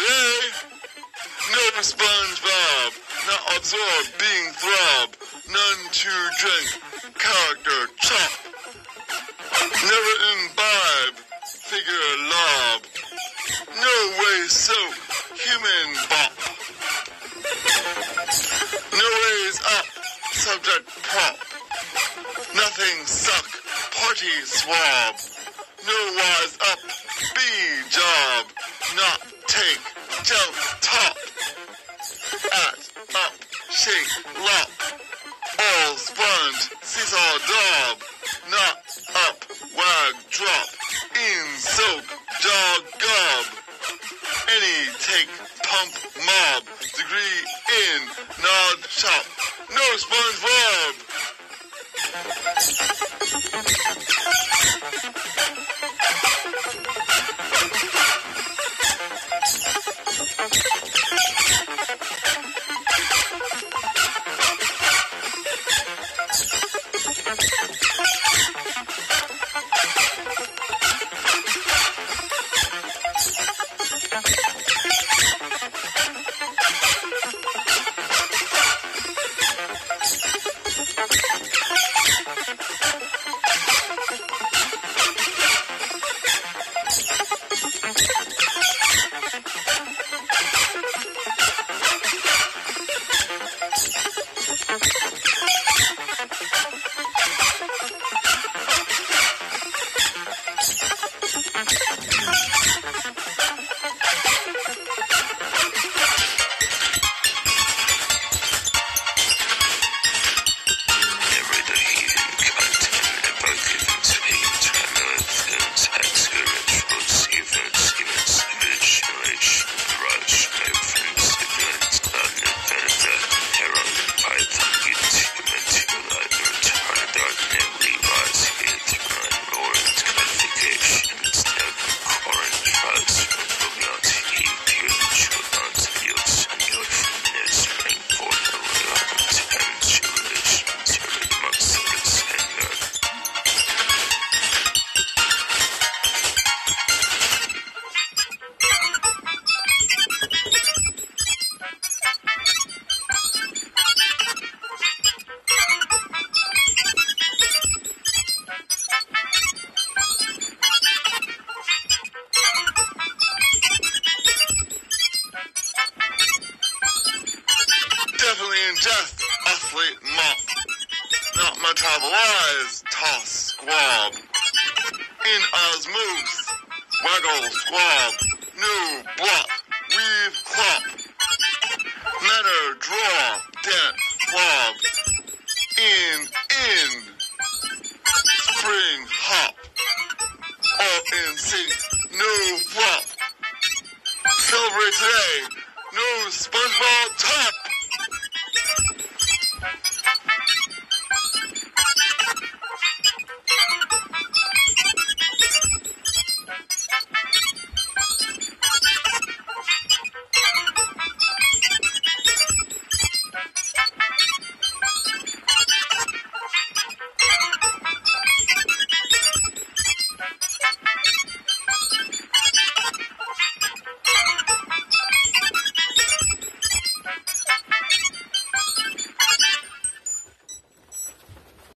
Today, no SpongeBob, not absorb, being throb, none to drink, character chop, never imbibe, figure lob, no way soap, human bop, no ways up, subject prop, nothing suck, party swab, no wise up, be job, not jump top. At, up, shake, lop. All sponge, seesaw dob. Not up, wag, drop. In soak, jog, gob. Any take, pump, mob. Degree in, nod, chop. No sponge Just asleep mop, Not metabolize, toss, squab. In osmose, waggle, squab. New, block, weave, clop. Matter, draw, dent slob. In, in. Spring, hop. All in sync, new flop. Celebrate today, new SpongeBob top.